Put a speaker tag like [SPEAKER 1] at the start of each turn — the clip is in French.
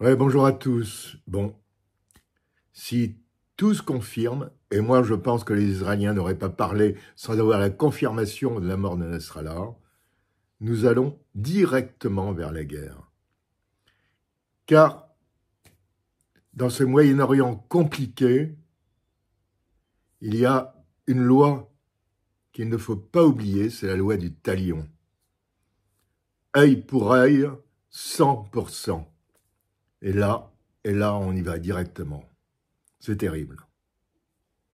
[SPEAKER 1] Ouais, bonjour à tous. Bon, si tout se confirme, et moi je pense que les Israéliens n'auraient pas parlé sans avoir la confirmation de la mort de Nasrallah, nous allons directement vers la guerre. Car dans ce Moyen-Orient compliqué, il y a une loi qu'il ne faut pas oublier, c'est la loi du talion. Œil pour œil, 100%. Et là, et là, on y va directement. C'est terrible.